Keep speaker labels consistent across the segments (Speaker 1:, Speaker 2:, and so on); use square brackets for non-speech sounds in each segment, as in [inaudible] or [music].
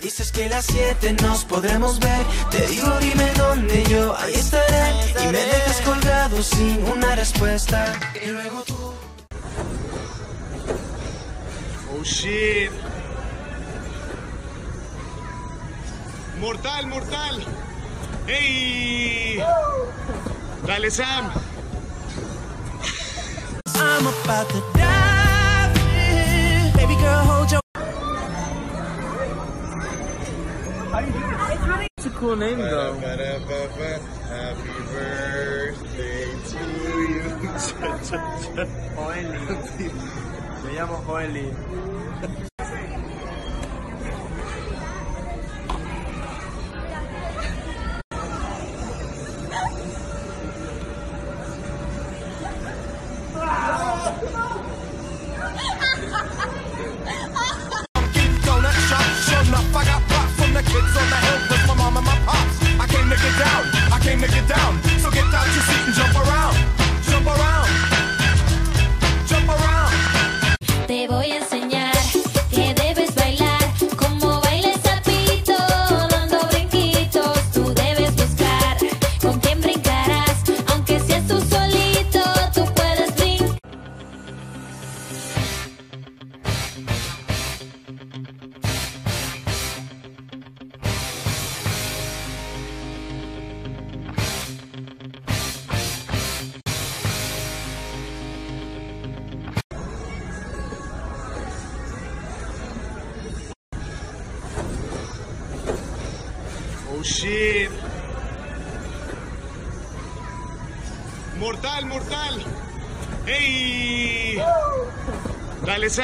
Speaker 1: dices que a las 7 nos podremos ver. Te digo, dime dónde yo ahí estaré. Y me dejas colgado sin una respuesta. Y luego tú.
Speaker 2: Oh shit. Mortal, mortal. ¡Hey! Dale, Sam.
Speaker 1: I'm about to
Speaker 3: It's a cool name though.
Speaker 2: Happy birthday to you. [laughs]
Speaker 3: Joely. Me llamo Joely.
Speaker 2: Mortal, mortal. ¡Hey! Dale.
Speaker 4: ¿Sí,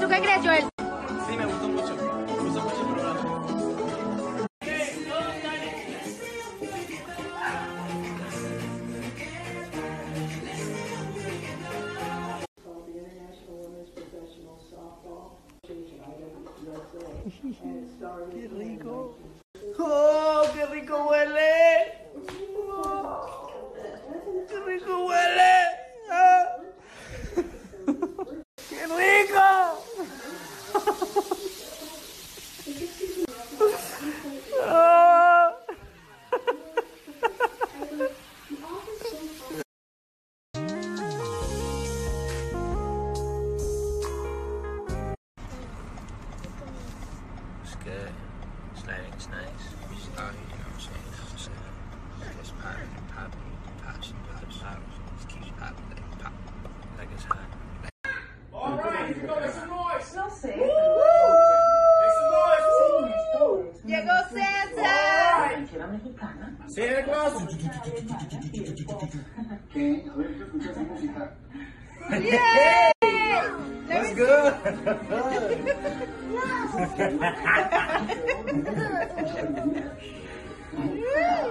Speaker 4: tú qué crees, Joel?
Speaker 5: Started in
Speaker 3: ¡Oh, qué rico huele! Oh, ¡Qué rico huele! Santa Claus.
Speaker 5: Okay, a.
Speaker 4: Yeah!
Speaker 3: That's good. That's. [laughs] [laughs]